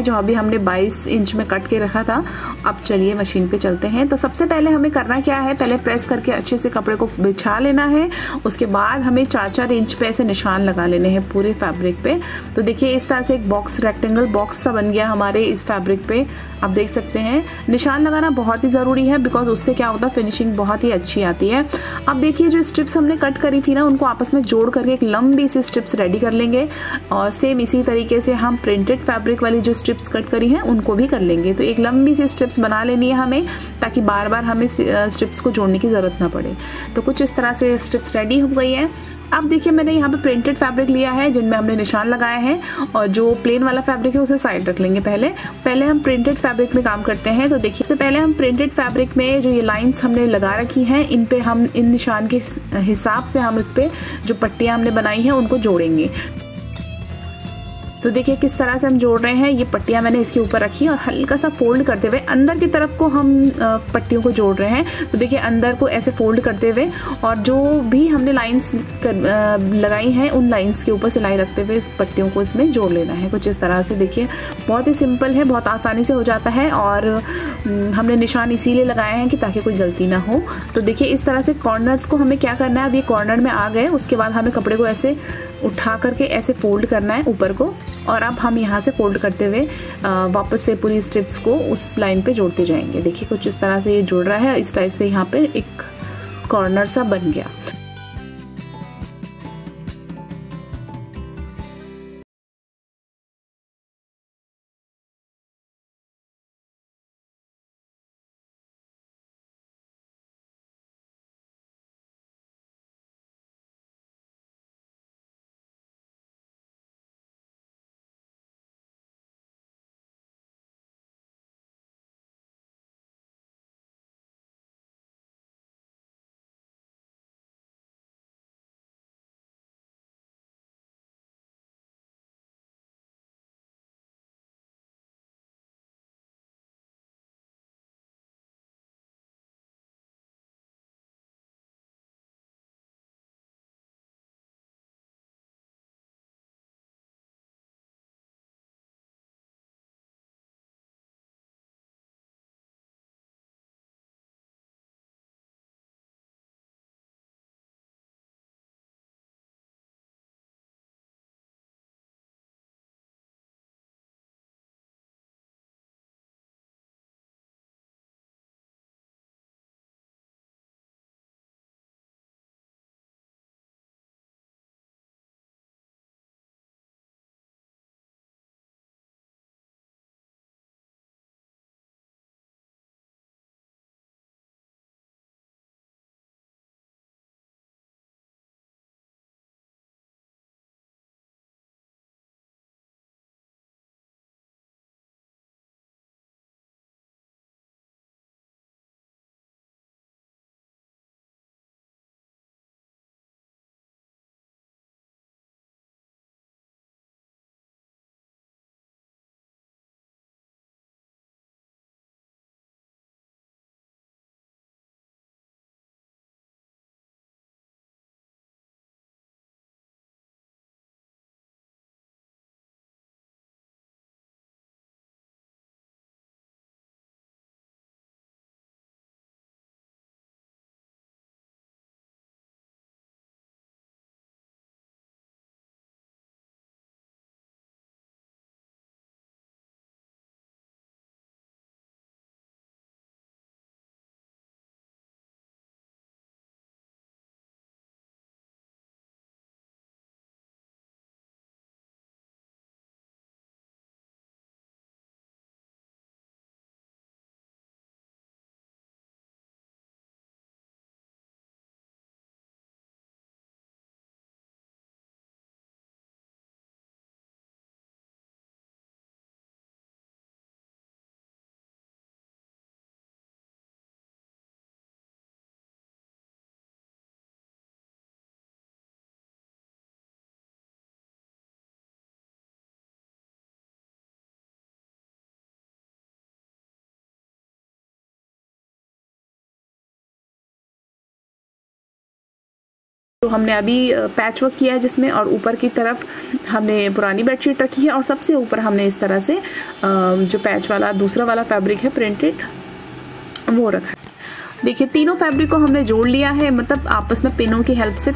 है जो अभी हमने 22 इंच में कट के रखा था। अब चलिए मशीन पे चलते हैं। तो सबसे पहले हमें करना क्या है? पहले प्रेस करके अच्छे से कपड़े को बिछा लेना है। उसके बाद हमें चार चार इंच पे ऐसे निशान लगा लेने हैं पूरे फैब्रिक पे। तो देखिए, इस तरह से एक बॉक्स रेक्टेंगल बॉक्स सा बन गया हमारे इस फैब्रिक पे। आप देख सकते हैं। निशान लगाना बहुत ही ज़रूरी है बिकॉज़ उससे क्या होता है? फिनिशिंग बहुत ही अच्छी आती है। अब देखिए, जो स्ट्रिप्स हमने कट करी थी ना, उनको आपस में जोड़ करके एक लंबी सी स्ट्रिप्स रेडी कर लेंगे। और सेम इसी तरीके से हम प्रिंटेड फैब्रिक वाली जो स्ट्रिप्स कट करी हैं, उनको भी कर लेंगे। तो एक लंबी सी स्ट्रिप्स बना लेनी है हमें, ताकि बार बार हमें स्ट्रिप्स को जोड़ने की ज़रूरत ना पड़े। तो कुछ इस तरह से स्ट्रिप्स रेडी हो गई है। अब देखिए, मैंने यहाँ पे प्रिंटेड फैब्रिक लिया है, जिनमें हमने निशान लगाए हैं, और जो प्लेन वाला फैब्रिक है, उसे साइड रख लेंगे पहले। पहले हम प्रिंटेड फैब्रिक में काम करते हैं तो देखिए तो पहले हम प्रिंटेड फैब्रिक में जो ये लाइंस हमने लगा रखी हैं, इन पे हम, इन निशान के हिसाब से हम इस पर जो पट्टियाँ हमने बनाई हैं, उनको जोड़ेंगे। तो देखिए किस तरह से हम जोड़ रहे हैं। ये पट्टियाँ मैंने इसके ऊपर रखी और हल्का सा फोल्ड करते हुए अंदर की तरफ़ को हम पट्टियों को जोड़ रहे हैं। तो देखिए अंदर को ऐसे फोल्ड करते हुए और जो भी हमने लाइन्स लगाई हैं, उन लाइन्स के ऊपर सिलाई रखते हुए उस पट्टियों को इसमें जोड़ लेना है। कुछ इस तरह से देखिए, बहुत ही सिंपल है, बहुत आसानी से हो जाता है और हमने निशान इसीलिए लगाए हैं कि ताकि कोई गलती ना हो। तो देखिए इस तरह से कॉर्नर्स को हमें क्या करना है? अब ये कॉर्नर में आ गए, उसके बाद हमें कपड़े को ऐसे उठा करके ऐसे फोल्ड करना है ऊपर को और अब हम यहाँ से फोल्ड करते हुए वापस से पूरी स्ट्रिप्स को उस लाइन पे जोड़ते जाएँगे। देखिए कुछ इस तरह से ये जुड़ रहा है इस टाइप से यहाँ पे एक कॉर्नर सा बन गया। तो हमने अभी पैच वर्क किया है जिसमें और ऊपर की तरफ़ हमने पुरानी बेडशीट रखी है और सबसे ऊपर हमने इस तरह से जो पैच वाला, दूसरा वाला फैब्रिक है प्रिंटेड वो रखा है। देखिए, तीनों फैब्रिक को हमने जोड़ लिया है मतलब आपस में पिनों की हेल्प से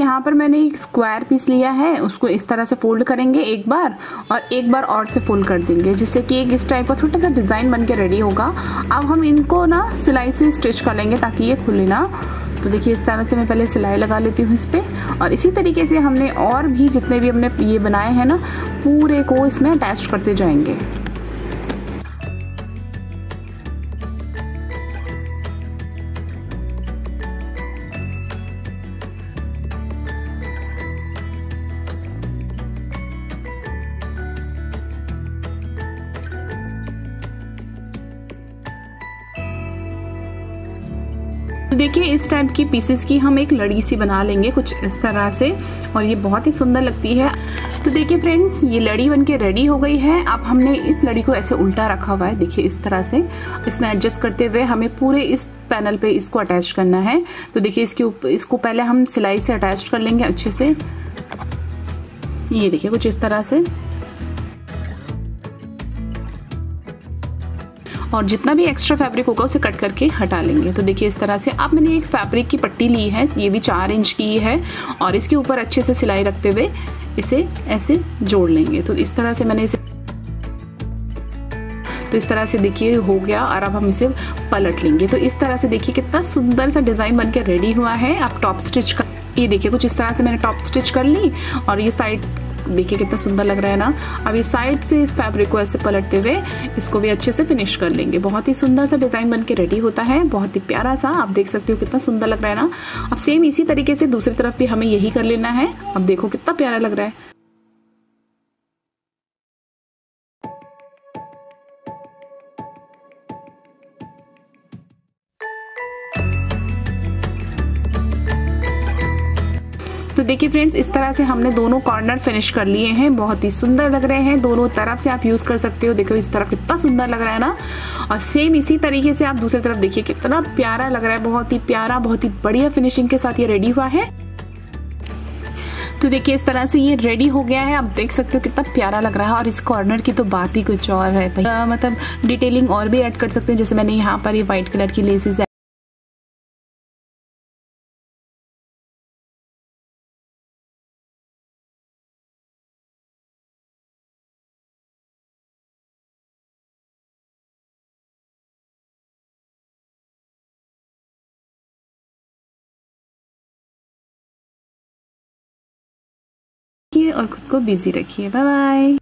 यहाँ पर मैंने एक स्क्वायर पीस लिया है, उसको इस तरह से फोल्ड करेंगे एक बार और एक बार और से फोल्ड कर देंगे, जिससे कि एक इस टाइप का छोटा सा डिज़ाइन बन के रेडी होगा। अब हम इनको ना सिलाई से स्टिच कर लेंगे ताकि ये खुले ना। तो देखिए, इस तरह से मैं पहले सिलाई लगा लेती हूँ इस पर और इसी तरीके से हमने और भी जितने भी हमने ये बनाए हैं ना, पूरे को इसमें अटैच करते जाएँगे। देखिए, इस टाइप की पीसेस की हम एक लड़ी सी बना लेंगे कुछ इस तरह से, और ये बहुत ही सुंदर लगती है। तो देखिए फ्रेंड्स ये लड़ी बन के रेडी हो गई है। अब हमने इस लड़ी को ऐसे उल्टा रखा हुआ है, देखिए इस तरह से। इसमें एडजस्ट करते हुए हमें पूरे इस पैनल पे इसको अटैच करना है। तो देखिए, इसके ऊपर इसको पहले हम सिलाई से अटैच कर लेंगे अच्छे से। ये देखिए, कुछ इस तरह से। और जितना भी एक्स्ट्रा फैब्रिक होगा उसे कट करके हटा लेंगे। तो देखिए, इस तरह से अब मैंने एक फैब्रिक की पट्टी ली है, ये भी चार इंच की है और इसके ऊपर अच्छे से सिलाई रखते हुए इसे ऐसे जोड़ लेंगे। तो इस तरह से मैंने इसे तो इस तरह से देखिए, हो गया और अब हम इसे पलट लेंगे। तो इस तरह से देखिए, कितना सुंदर सा डिज़ाइन बनके रेडी हुआ है। आप टॉप स्टिच कर ये देखिए, कुछ इस तरह से मैंने टॉप स्टिच कर ली और ये साइड देखिए कितना सुंदर लग रहा है ना। अभी साइड से इस फैब्रिक को ऐसे पलटते हुए इसको भी अच्छे से फिनिश कर लेंगे। बहुत ही सुंदर सा डिज़ाइन बन के रेडी होता है। बहुत ही प्यारा सा, आप देख सकते हो कितना सुंदर लग रहा है ना। अब सेम इसी तरीके से दूसरी तरफ़ भी हमें यही कर लेना है। अब देखो कितना प्यारा लग रहा है। देखिए फ्रेंड्स इस तरह से हमने दोनों कॉर्नर फिनिश कर लिए हैं। बहुत ही सुंदर लग रहे हैं। दोनों तरफ़ से आप यूज़ कर सकते हो। देखो इस तरफ़ कितना सुंदर लग रहा है ना? और सेम इसी तरीके से आप दूसरी तरफ़ देखिए, कितना प्यारा लग रहा है। बहुत ही प्यारा, बहुत ही बढ़िया फिनिशिंग के साथ ये रेडी हुआ है। तो देखिए, इस तरह से ये रेडी हो गया है। आप देख सकते हो कितना प्यारा लग रहा है। और इस कॉर्नर की तो बात ही कुछ और है। मतलब डिटेलिंग और भी ऐड कर सकते हैं। जैसे मैंने यहाँ पर ये कलर की लेसेस और खुद को बिज़ी रखिए। Bye bye